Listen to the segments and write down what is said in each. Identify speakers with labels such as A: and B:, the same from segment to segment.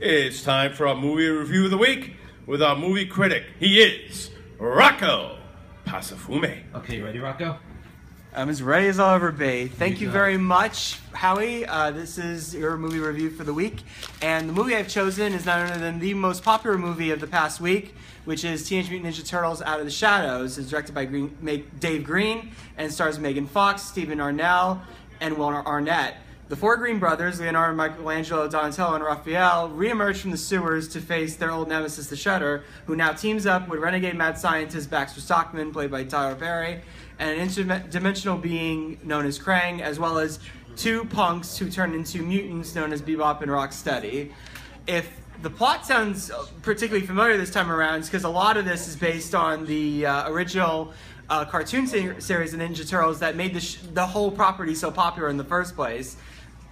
A: It's time for our movie review of the week with our movie critic. He is Rocco Pasafume.
B: Okay, you ready, Rocco?
C: I'm as ready as I'll ever be. Thank
B: You
C: you
B: got
C: very much, Howie. Uh, this is your movie review for the week. And the movie I've chosen is none other than the most popular movie of the past week, which is Teenage Mutant Ninja Turtles Out of the Shadows. It's directed by Green, Dave Green and stars Megan Fox, Stephen Amell, and Will Arnett. The four Green brothers, Leonardo, Michelangelo, Donatello, and Raphael, reemerge from the sewers to face their old nemesis, the Shredder, who now teams up with renegade mad scientist Baxter Stockman, played by Tyler Perry, and an interdimensional being known as Krang, as well as two punks who turn into mutants known as Bebop and Rocksteady. If the plot sounds particularly familiar this time around, it's because a lot of this is based on the uh, original uh, cartoon se- series of Ninja Turtles that made the, sh- the whole property so popular in the first place.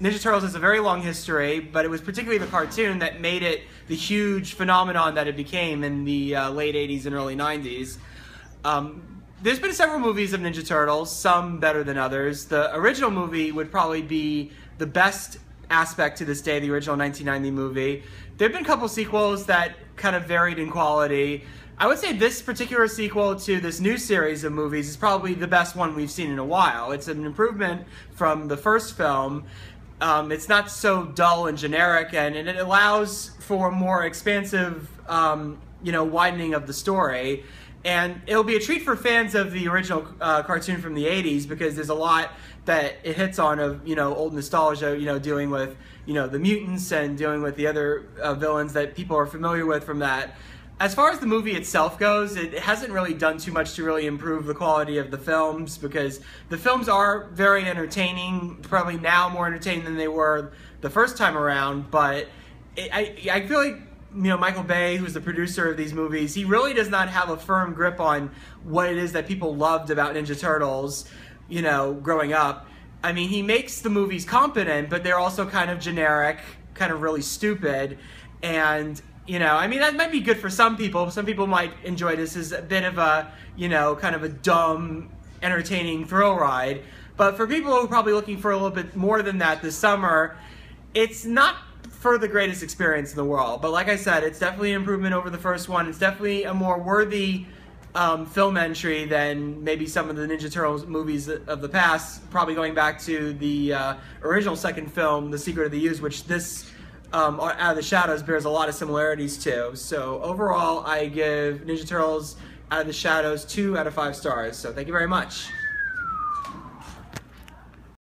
C: Ninja Turtles has a very long history, but it was particularly the cartoon that made it the huge phenomenon that it became in the uh, late 80s and early 90s. Um, there's been several movies of Ninja Turtles, some better than others. The original movie would probably be the best aspect to this day, the original 1990 movie. There have been a couple sequels that kind of varied in quality. I would say this particular sequel to this new series of movies is probably the best one we've seen in a while. It's an improvement from the first film. Um, it's not so dull and generic, and, and it allows for more expansive, um, you know, widening of the story. And it'll be a treat for fans of the original uh, cartoon from the 80s because there's a lot that it hits on of, you know, old nostalgia, you know, dealing with, you know, the mutants and dealing with the other uh, villains that people are familiar with from that. As far as the movie itself goes, it hasn't really done too much to really improve the quality of the films because the films are very entertaining, probably now more entertaining than they were the first time around, but it, I, I feel like you know Michael Bay, who's the producer of these movies, he really does not have a firm grip on what it is that people loved about Ninja Turtles, you know, growing up. I mean, he makes the movies competent, but they're also kind of generic, kind of really stupid, and you know, I mean, that might be good for some people. Some people might enjoy this as a bit of a, you know, kind of a dumb, entertaining thrill ride. But for people who are probably looking for a little bit more than that this summer, it's not for the greatest experience in the world. But like I said, it's definitely an improvement over the first one. It's definitely a more worthy um, film entry than maybe some of the Ninja Turtles movies of the past. Probably going back to the uh, original second film, The Secret of the Ooze, which this um, Out of the Shadows bears a lot of similarities to. So overall, I give Ninja Turtles Out of the Shadows two out of five stars. So thank you very much.